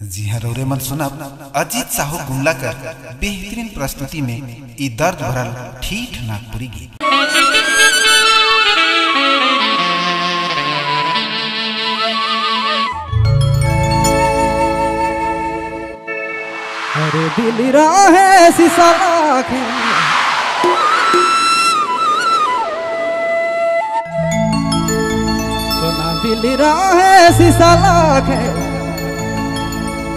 जी हाँ रौरे मन सुनब। अजीत साहू गुमलाकर बेहतरीन प्रस्तुति में ई दर्द भरल ठीठ नागपुरी गीत। अरे दिल राहे लाखे सोना दिल राहे शीशा लाखे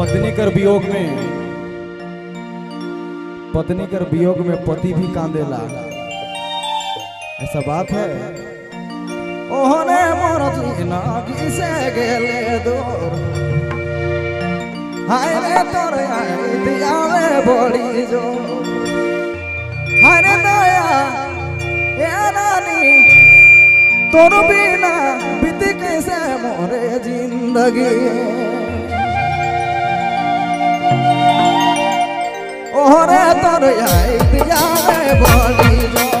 पत्नी कर वियोग में। पत्नी कर वियोग में पति भी कांदेला ऐसा बात है? ओहने मरत ज़िंदगी से गेले दूर। हाय रे तोर आई दिया रे बोली जो। हाय रे दया, ए नानी, तोर बिना बीत कैसे मोरे ज़िंदगी। तोहरे तोर आई दिया बोली जो।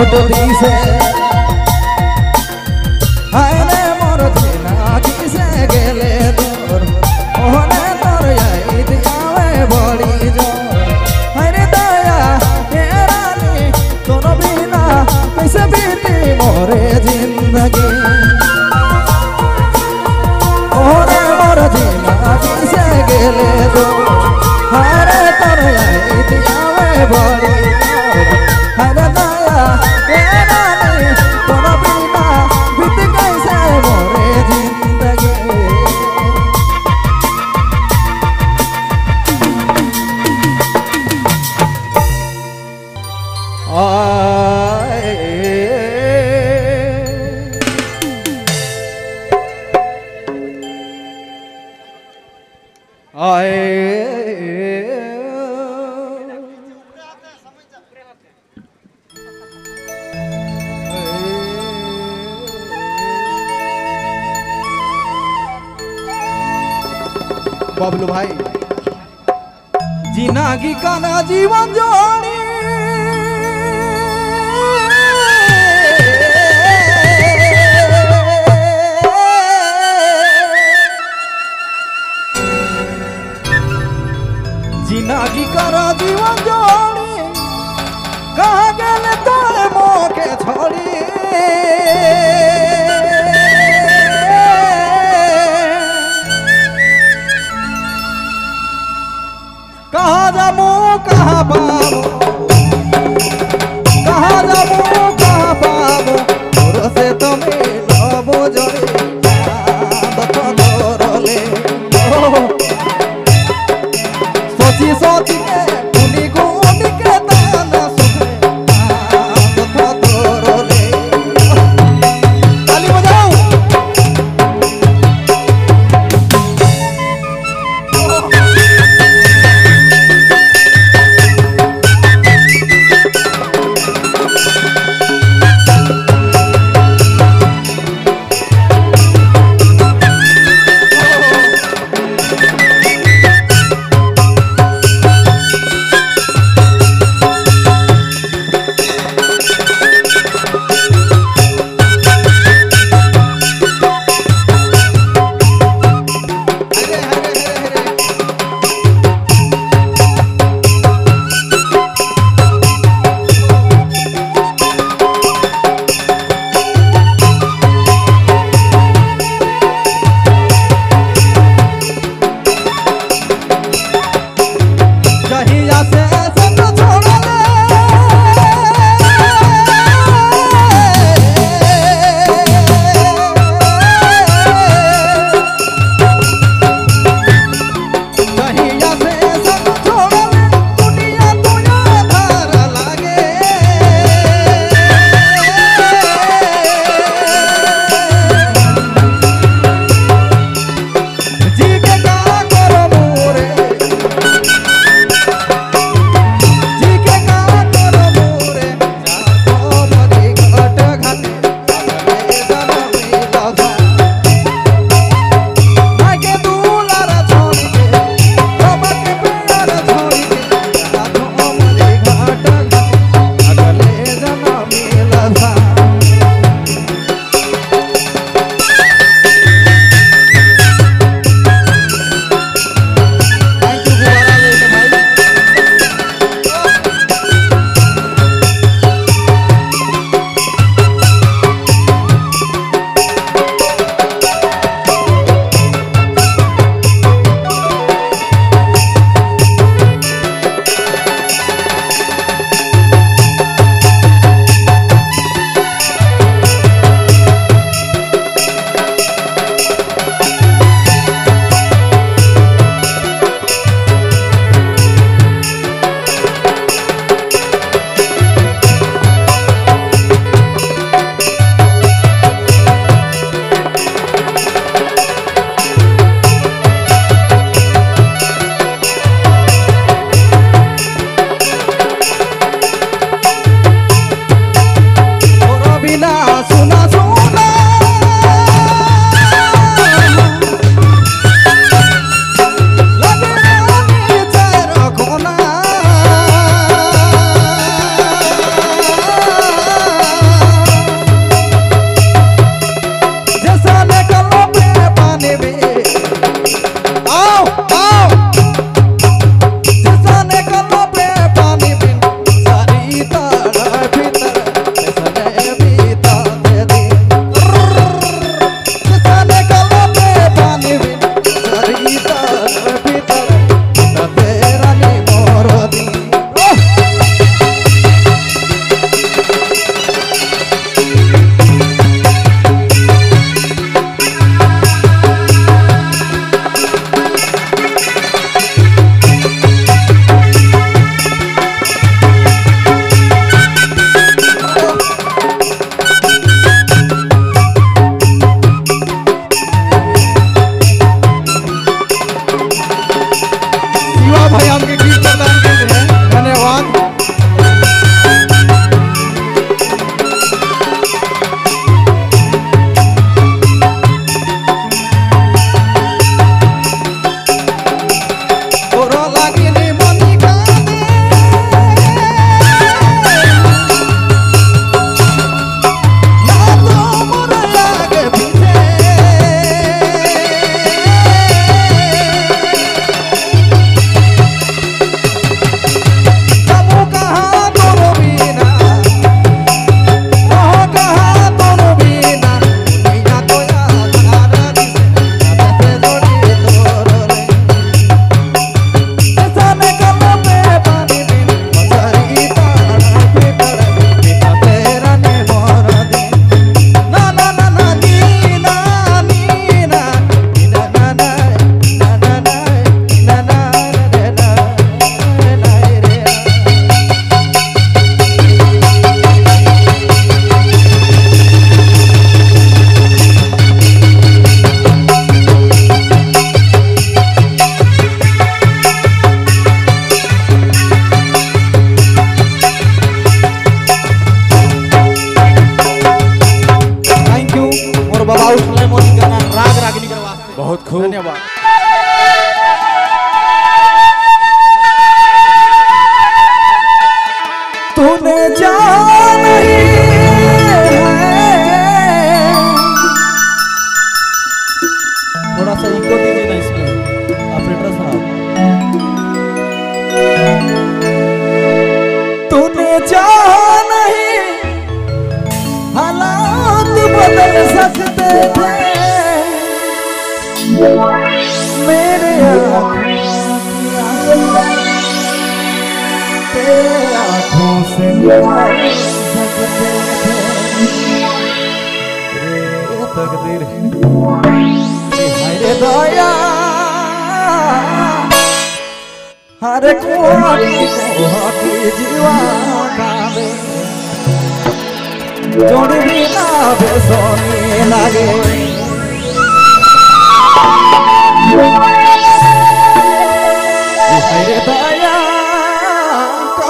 ফটো দিছে। হায়রে মোর চেনা দিছে গেলে তোর? ওহনে তোর আইত বড়ি জোর দয়া, হে তোর বিনা কইসে বিতি মোরে জিন্দগি। ওহনে বাবলু ভাই। জিনাগি কানা জীবন জড়ি জিনাগি কানা জীবন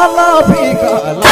काला भी काला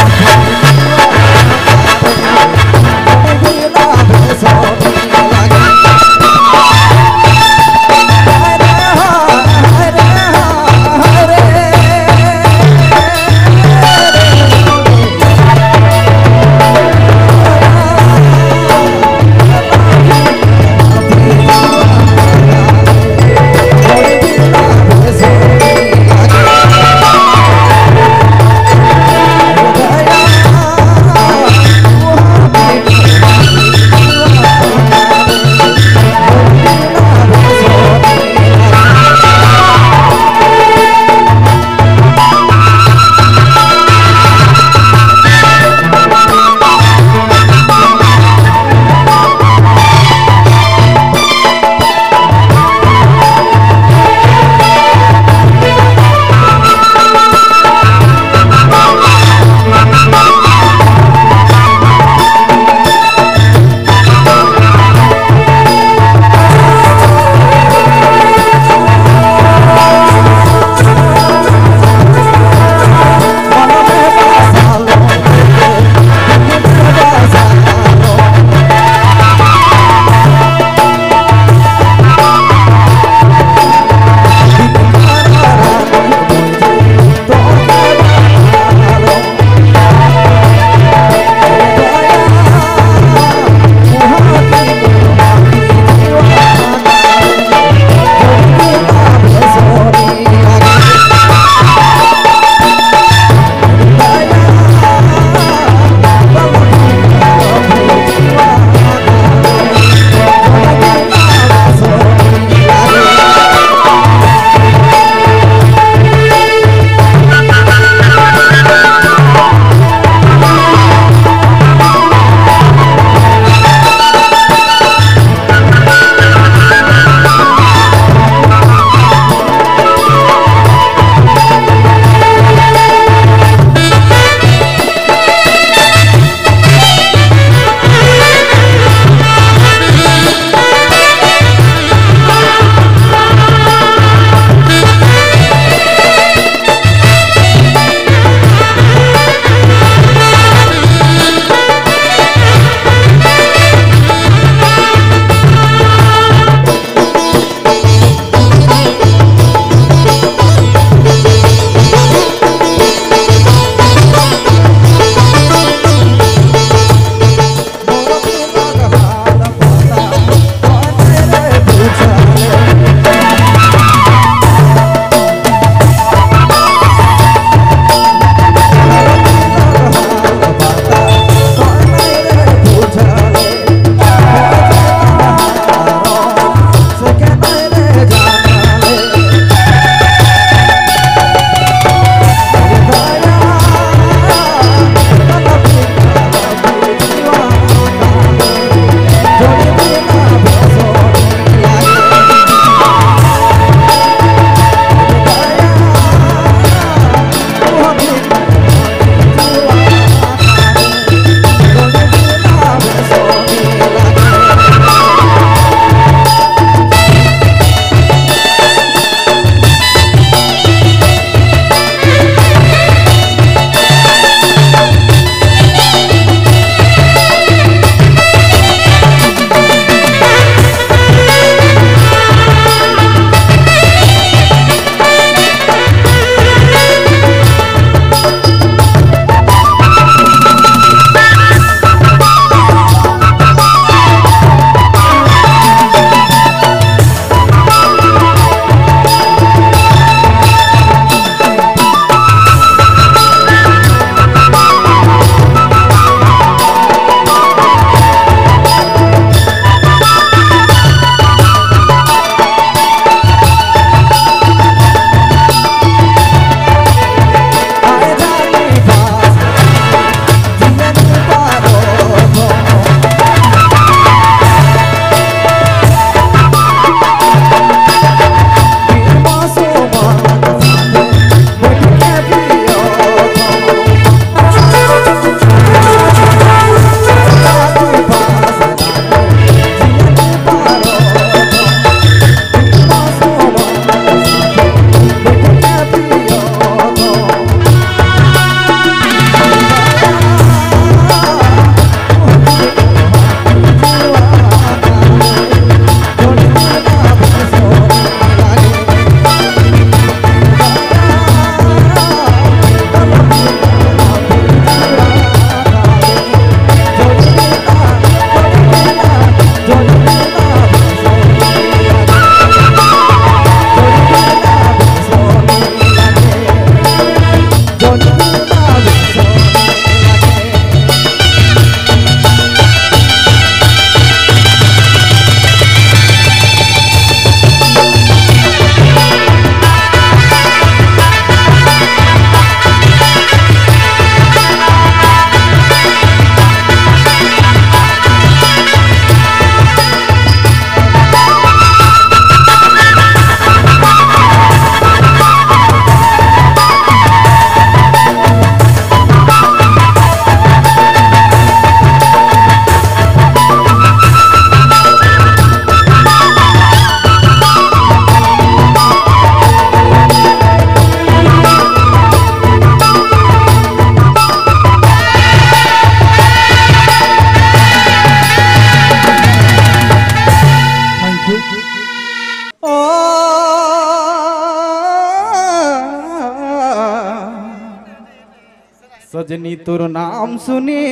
রজনী তোর নাম শুনে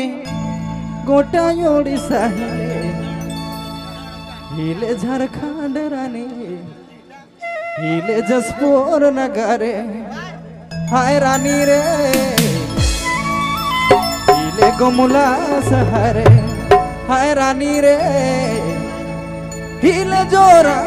গোটা ওড়িশা হিলে। হিলে ঝাড়খণ্ড রানী, হিলে জসপুর নগরে। হায় রানী রে, হিলে গমুলা শহরে। হায় রানী রে, হিলে জোরা